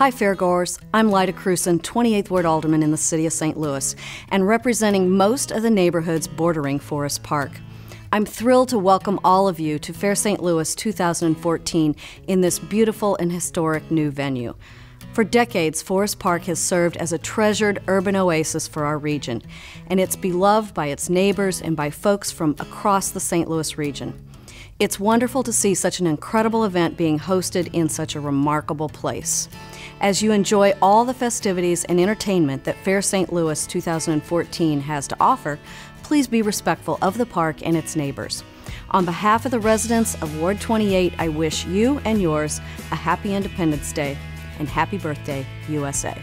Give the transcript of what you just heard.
Hi, fairgoers. I'm Lyda Krewson, 28th Ward Alderman in the City of St. Louis, and representing most of the neighborhoods bordering Forest Park. I'm thrilled to welcome all of you to Fair St. Louis 2014 in this beautiful and historic new venue. For decades, Forest Park has served as a treasured urban oasis for our region, and it's beloved by its neighbors and by folks from across the St. Louis region. It's wonderful to see such an incredible event being hosted in such a remarkable place. As you enjoy all the festivities and entertainment that Fair St. Louis 2014 has to offer, please be respectful of the park and its neighbors. On behalf of the residents of Ward 28, I wish you and yours a happy Independence Day and happy birthday, USA.